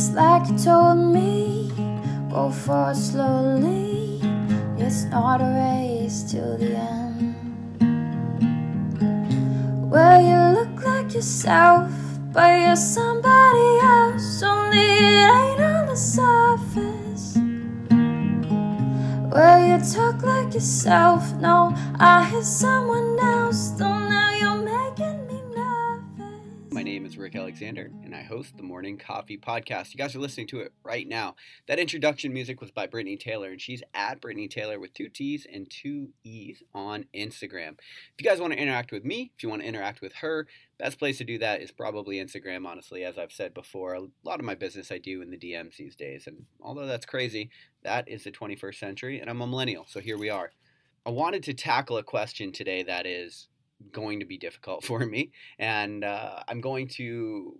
It's like you told me, go for it slowly. It's not a race till the end. Well, you look like yourself, but you're somebody else. Only it ain't on the surface. Well, you talk like yourself. No, I hear someone else. Though Rick Alexander, and I host the Morning Coffee Podcast. You guys are listening to it right now. That introduction music was by Brittany Taylor, and she's at Brittany Taylor with two T's and two E's on Instagram. If you guys want to interact with me, if you want to interact with her, best place to do that is probably Instagram, honestly. As I've said before, a lot of my business I do in the DMs these days, and although that's crazy, that is the 21st century, and I'm a millennial, so here we are. I wanted to tackle a question today that is going to be difficult for me, and uh, I'm going to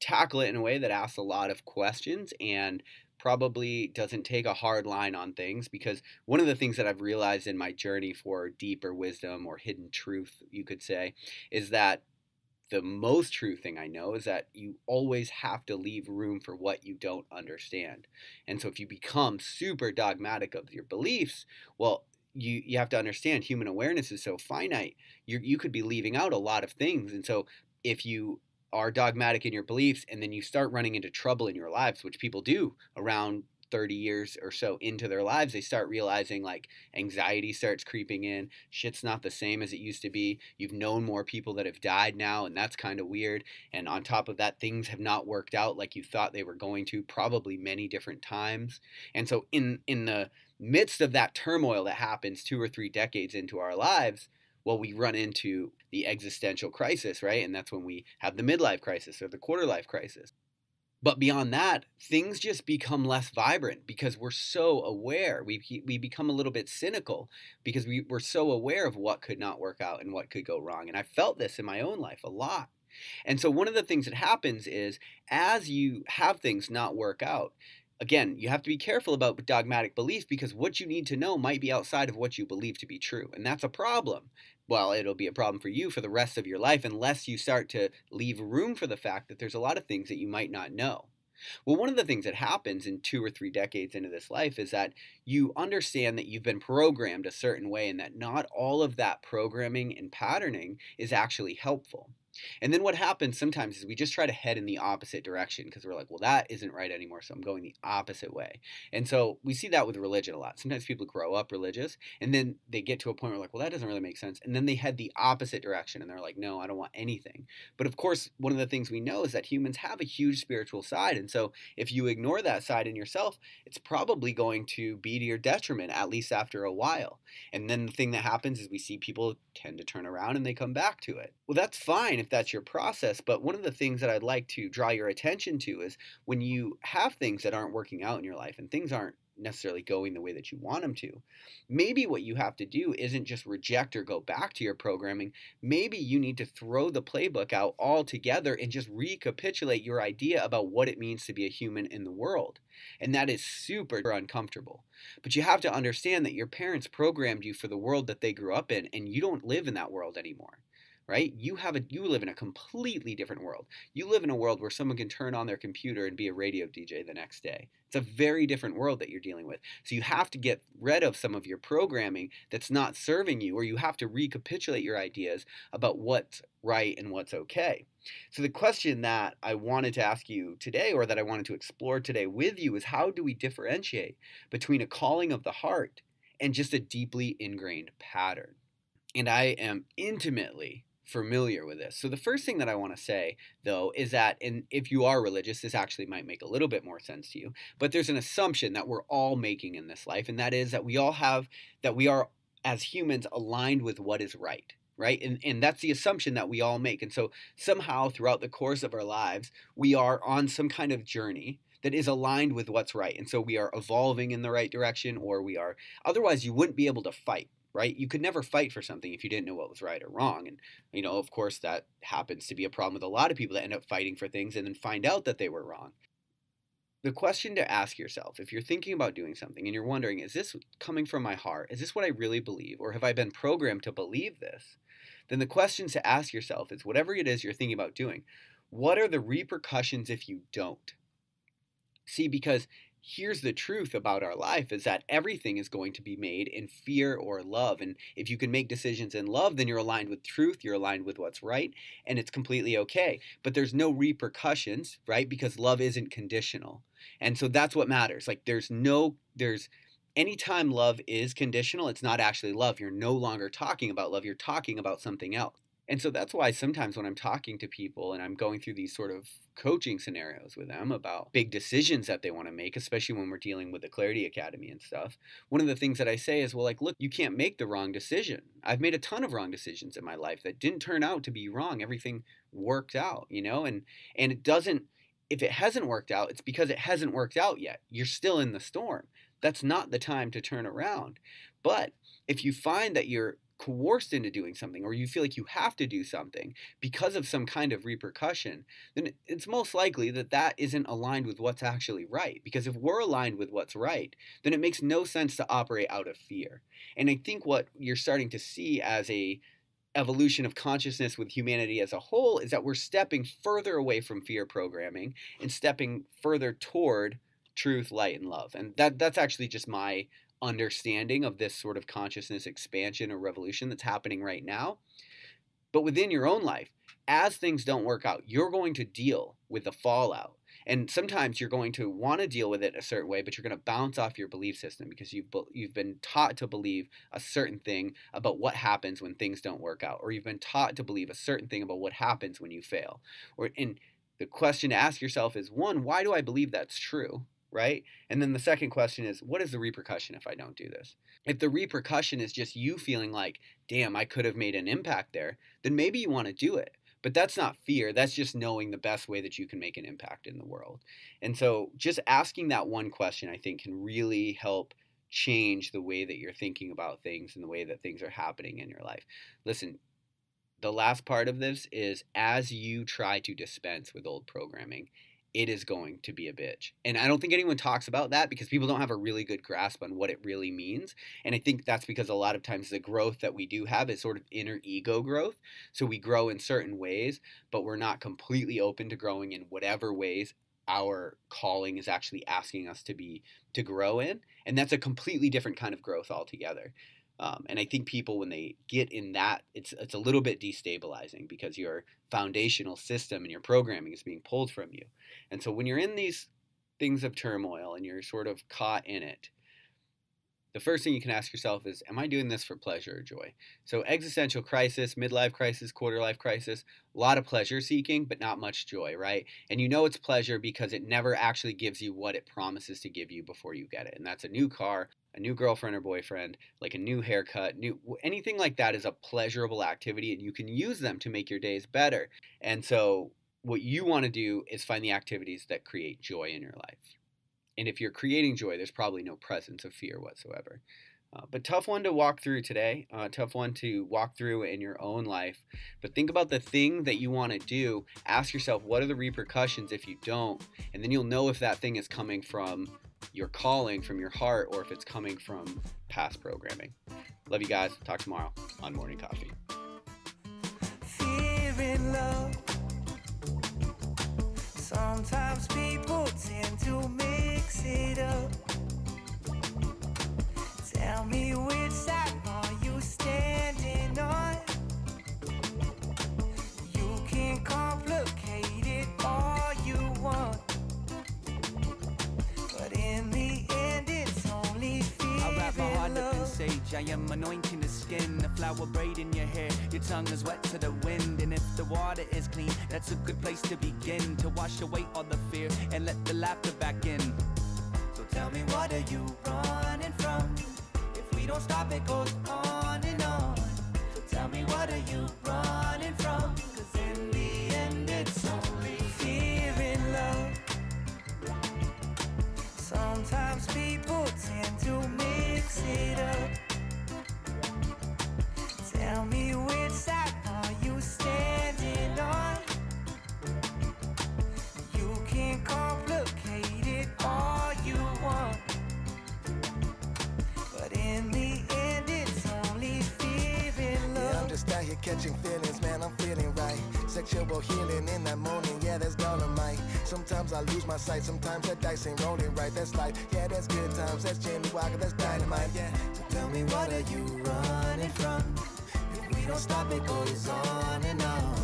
tackle it in a way that asks a lot of questions and probably doesn't take a hard line on things because one of the things that I've realized in my journey for deeper wisdom or hidden truth, you could say, is that the most true thing I know is that you always have to leave room for what you don't understand. And so if you become super dogmatic of your beliefs, well, you, you have to understand human awareness is so finite. You, you could be leaving out a lot of things. And so if you are dogmatic in your beliefs and then you start running into trouble in your lives, which people do around 30 years or so into their lives, they start realizing like anxiety starts creeping in. Shit's not the same as it used to be. You've known more people that have died now, and that's kind of weird. And on top of that, things have not worked out like you thought they were going to, probably many different times. And so, in in the midst of that turmoil that happens two or three decades into our lives, well, we run into the existential crisis, right? And that's when we have the midlife crisis or the quarter life crisis. But beyond that, things just become less vibrant because we're so aware. We, we become a little bit cynical because we, we're so aware of what could not work out and what could go wrong. And I felt this in my own life a lot. And so, one of the things that happens is as you have things not work out, again, you have to be careful about dogmatic belief because what you need to know might be outside of what you believe to be true. And that's a problem. Well, it'll be a problem for you for the rest of your life unless you start to leave room for the fact that there's a lot of things that you might not know. Well, one of the things that happens in two or three decades into this life is that you understand that you've been programmed a certain way and that not all of that programming and patterning is actually helpful. And then what happens sometimes is we just try to head in the opposite direction because we're like, well, that isn't right anymore, so I'm going the opposite way. And so we see that with religion a lot. Sometimes people grow up religious and then they get to a point where like, well, that doesn't really make sense. And then they head the opposite direction and they're like, no, I don't want anything. But of course, one of the things we know is that humans have a huge spiritual side. And so if you ignore that side in yourself, it's probably going to be to your detriment, at least after a while. And then the thing that happens is we see people tend to turn around and they come back to it. Well, that's fine if that's your process. But one of the things that I'd like to draw your attention to is when you have things that aren't working out in your life and things aren't necessarily going the way that you want them to. Maybe what you have to do isn't just reject or go back to your programming. Maybe you need to throw the playbook out altogether and just recapitulate your idea about what it means to be a human in the world. And that is super uncomfortable. But you have to understand that your parents programmed you for the world that they grew up in, and you don't live in that world anymore right? You have a you live in a completely different world. You live in a world where someone can turn on their computer and be a radio DJ the next day. It's a very different world that you're dealing with. So you have to get rid of some of your programming that's not serving you or you have to recapitulate your ideas about what's right and what's okay. So the question that I wanted to ask you today or that I wanted to explore today with you is how do we differentiate between a calling of the heart and just a deeply ingrained pattern? And I am intimately familiar with this. So the first thing that I want to say though is that and if you are religious this actually might make a little bit more sense to you, but there's an assumption that we're all making in this life and that is that we all have that we are as humans aligned with what is right right and, and that's the assumption that we all make and so somehow throughout the course of our lives we are on some kind of journey that is aligned with what's right and so we are evolving in the right direction or we are otherwise you wouldn't be able to fight right? You could never fight for something if you didn't know what was right or wrong. And, you know, of course, that happens to be a problem with a lot of people that end up fighting for things and then find out that they were wrong. The question to ask yourself if you're thinking about doing something and you're wondering, is this coming from my heart? Is this what I really believe? Or have I been programmed to believe this? Then the question to ask yourself is whatever it is you're thinking about doing, what are the repercussions if you don't? See, because here's the truth about our life is that everything is going to be made in fear or love. And if you can make decisions in love, then you're aligned with truth, you're aligned with what's right, and it's completely okay. But there's no repercussions, right? Because love isn't conditional. And so that's what matters. Like there's no, there's, anytime love is conditional, it's not actually love. You're no longer talking about love, you're talking about something else. And so that's why sometimes when I'm talking to people and I'm going through these sort of coaching scenarios with them about big decisions that they want to make, especially when we're dealing with the Clarity Academy and stuff, one of the things that I say is, well, like, look, you can't make the wrong decision. I've made a ton of wrong decisions in my life that didn't turn out to be wrong. Everything worked out, you know, and and it doesn't if it hasn't worked out, it's because it hasn't worked out yet. You're still in the storm. That's not the time to turn around. But if you find that you're coerced into doing something or you feel like you have to do something because of some kind of repercussion, then it's most likely that that isn't aligned with what's actually right. Because if we're aligned with what's right, then it makes no sense to operate out of fear. And I think what you're starting to see as a evolution of consciousness with humanity as a whole is that we're stepping further away from fear programming and stepping further toward truth, light, and love. And that that's actually just my understanding of this sort of consciousness expansion or revolution that's happening right now. But within your own life, as things don't work out, you're going to deal with the fallout. And sometimes you're going to want to deal with it a certain way, but you're going to bounce off your belief system because you've you've been taught to believe a certain thing about what happens when things don't work out, or you've been taught to believe a certain thing about what happens when you fail. Or and the question to ask yourself is one, why do I believe that's true? Right? And then the second question is, what is the repercussion if I don't do this? If the repercussion is just you feeling like, damn, I could have made an impact there, then maybe you want to do it. But that's not fear. That's just knowing the best way that you can make an impact in the world. And so just asking that one question, I think, can really help change the way that you're thinking about things and the way that things are happening in your life. Listen, the last part of this is as you try to dispense with old programming, it is going to be a bitch. And I don't think anyone talks about that because people don't have a really good grasp on what it really means. And I think that's because a lot of times the growth that we do have is sort of inner ego growth. So we grow in certain ways, but we're not completely open to growing in whatever ways our calling is actually asking us to be to grow in. And that's a completely different kind of growth altogether. Um, and I think people, when they get in that, it's it's a little bit destabilizing because your foundational system and your programming is being pulled from you. And so when you're in these things of turmoil and you're sort of caught in it, the first thing you can ask yourself is, Am I doing this for pleasure or joy? So, existential crisis, midlife crisis, quarter life crisis, a lot of pleasure seeking, but not much joy, right? And you know it's pleasure because it never actually gives you what it promises to give you before you get it. And that's a new car, a new girlfriend or boyfriend, like a new haircut, new anything like that is a pleasurable activity and you can use them to make your days better. And so, what you want to do is find the activities that create joy in your life. And if you're creating joy, there's probably no presence of fear whatsoever. Uh, but tough one to walk through today, uh, tough one to walk through in your own life. But think about the thing that you want to do. Ask yourself, what are the repercussions if you don't? And then you'll know if that thing is coming from your calling, from your heart, or if it's coming from past programming. Love you guys. Talk tomorrow on Morning Coffee. Sometimes people tend to mix. Tell me which side are you standing on? You can complicate it all you want. But in the end, it's only fear. I wrap my heart up in sage. I am anointing the skin, the flower braid in your hair. Your tongue is wet to the wind, and if the water is clean, that's a good place to begin to wash away all the fear and let the laughter back in. Tell me, what are you running from? If we don't stop, it goes on. Catching feelings, man, I'm feeling right. Sexual healing in that morning, yeah, that's dynamite. Sometimes I lose my sight, sometimes that dice ain't rolling right. That's life, yeah, that's good times, that's Jimmy Walker, that's dynamite, yeah. So tell me, what are you running from? If we don't stop, it goes on and on.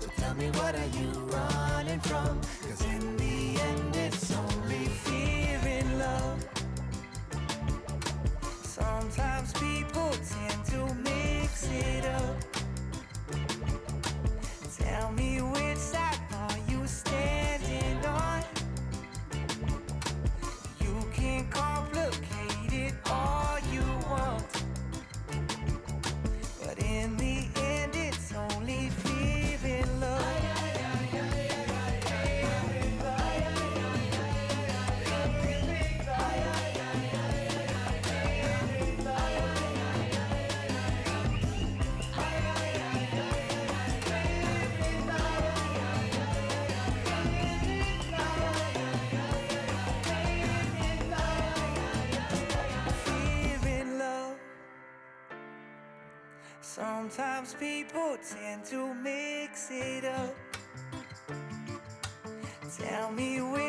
So tell me, what are you running from? Cause in the end, it's only fear in love. Sometimes people tend to mix it up. Me Sometimes people tend to mix it up. Tell me side